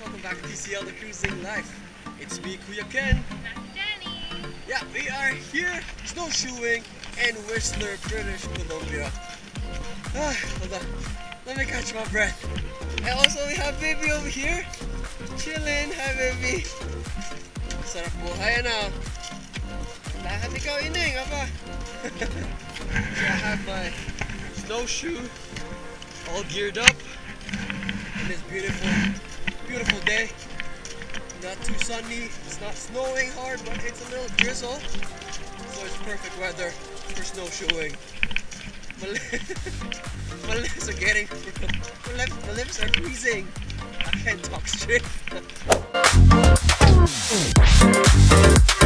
welcome back to TCL The Cruzing Life. It's me, Kuya Ken. Danny. Yeah, we are here snowshoeing in Whistler, British Columbia. Ah, hold on. Let me catch my breath. And also we have baby over here. Chilling. Hi baby. Sarap buhay na. Lahat ikaw ining, apa? so I have my snowshoe all geared up in this beautiful, beautiful day. Not too sunny, it's not snowing hard, but it's a little drizzle. So it's perfect weather for snowshoeing. My, li- my lips are getting, my lips, my lips are freezing. I can't talk straight.